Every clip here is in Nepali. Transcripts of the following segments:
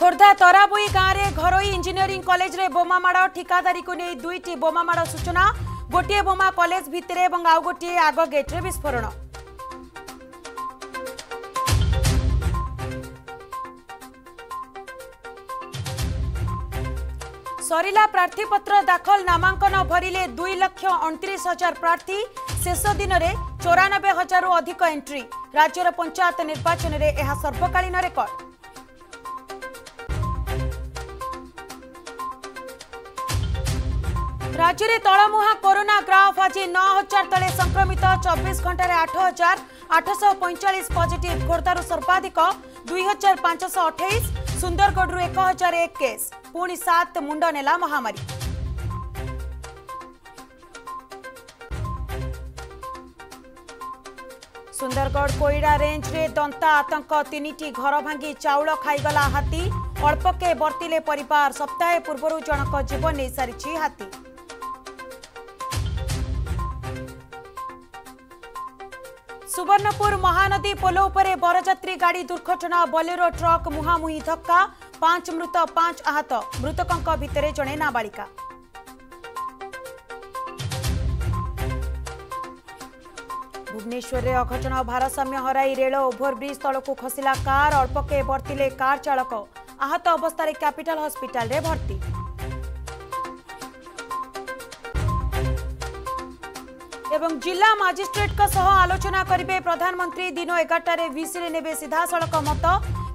खोर्धा तराबुई गाँडे घरै कलेज रे बोमामाड को नहीं दुईटी बोमामाड सूचना गोटे बोमा कलेज भित्र आउ गेट्रे विस्फोरण सरला प्रार्थीपत्र दाखल नामांकन भरले दुई लक्ष अस हजार प्रार्थी शेष दिन चौरानबे हजार अधिक पंचायत निर्वाचन में यह सर्वकालीन रेकर्ड राज्य में तलमुहा कोरोना ग्राफ आज नौ हजार तले संक्रमित चबीस घंटे आठ हजार आठश पैंचाश पजिट खोर्धु सर्वाधिक दुई हजार पांचश अठाई सुंदरगढ़ एक हजार एक केस पुणी सात मुंड नेला महामारी सुंदरगढ़ कोईड़ा रेंज रे दंता आतंक तीन घर भांगी चाउल खाईगला हाथी अल्पके बर्तिले परिवार सप्ताहे पूर्व जनक जीवन नहीं सारी हाथी सुवर्णपुर महानदी पोलर बरजाती गाडी दुर्घटना ट्रक ट्रक्मु धक्का पाँच मृत पाँच आहत मृतक भिते भुवनेश्वर भुवनेश्वरे अघटन भारसाम्य हरै रे ओभरब्रिज तलको खसला बर्तिले कार चालक आहत अवस्था क्यापिटाल हस्पिटाल भर्ति এবং জেলা ম্যাজিস্ট্রেট কা সহ আলোচনা করিবে প্রধানমন্ত্রী দিন 11 তারিখে বিসিআর নেবে সিধা সলক মত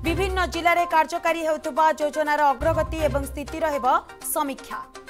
বিভিন্ন জেলা রে কার্যকারী হইতুবা যোজনা রে অগ্রগতি এবং স্থিতি রহব समीक्षा